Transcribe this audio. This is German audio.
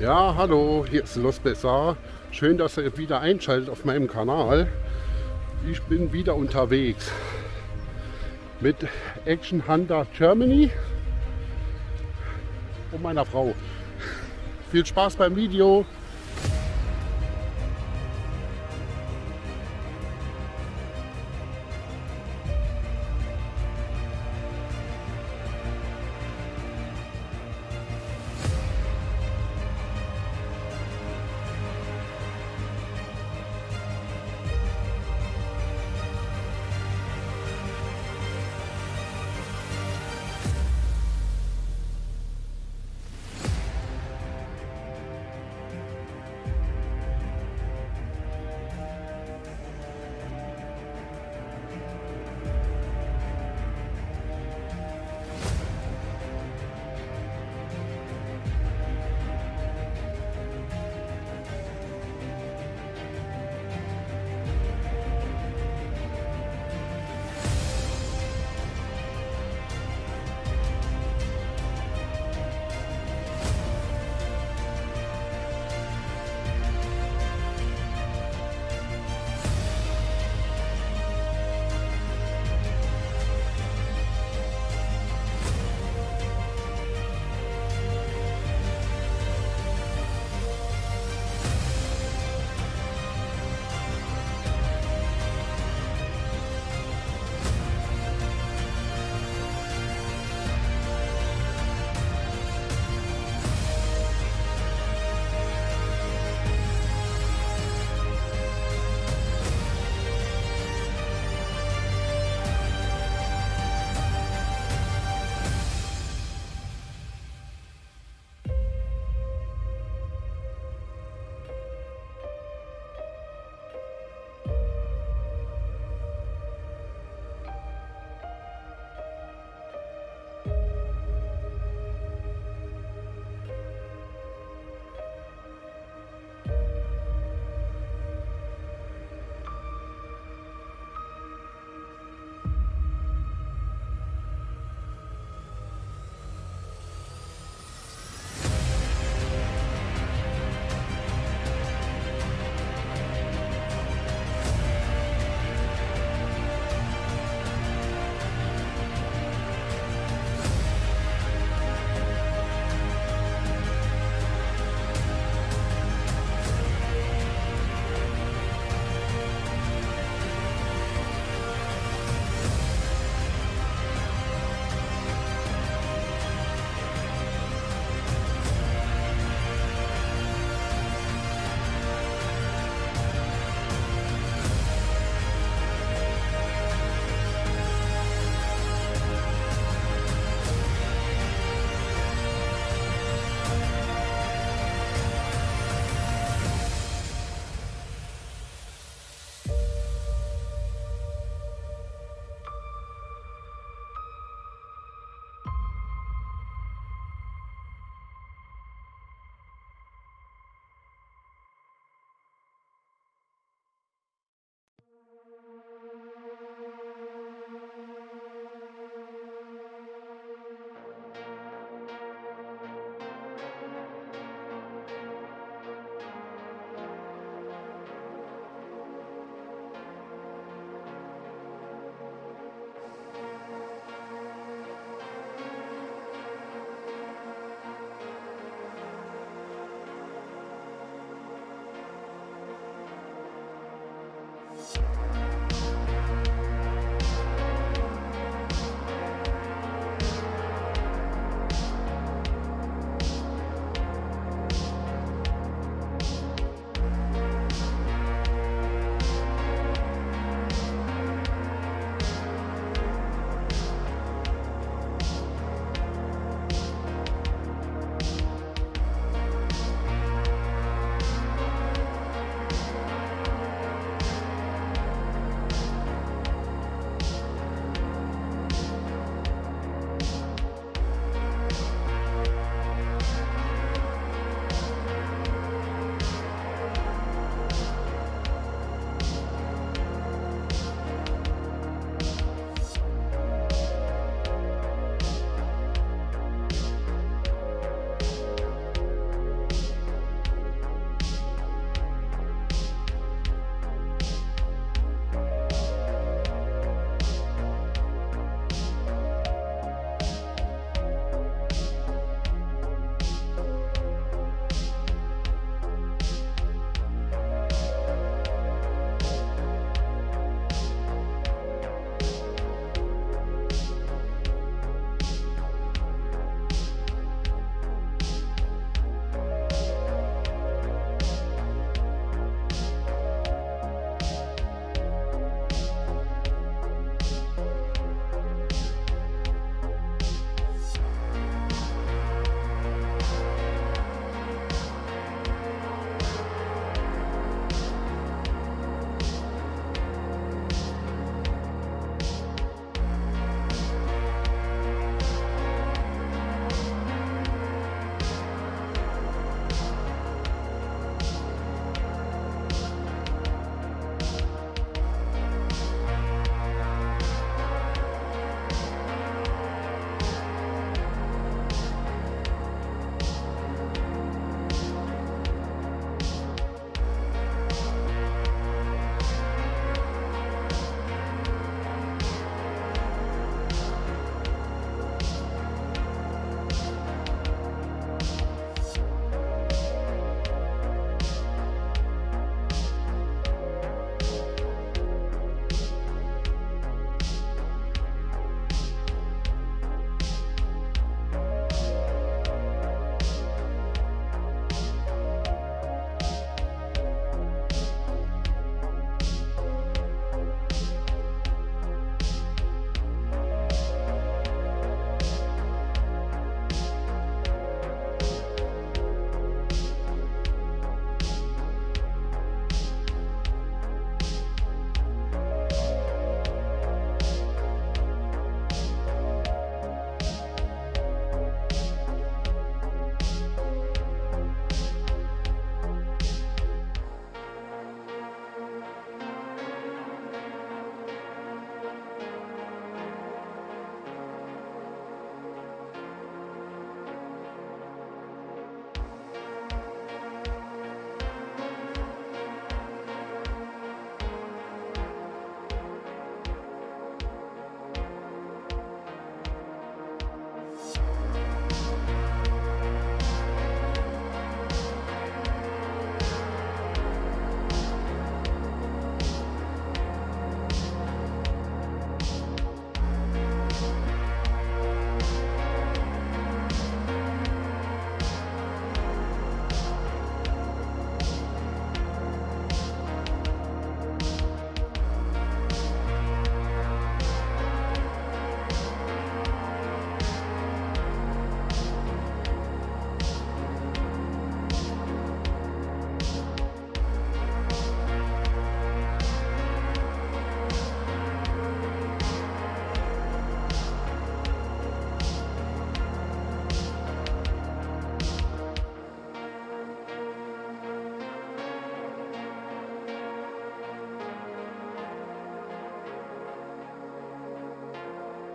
Ja, hallo, hier ist Los Besar. Schön, dass ihr wieder einschaltet auf meinem Kanal. Ich bin wieder unterwegs mit Action Hunter Germany und meiner Frau. Viel Spaß beim Video.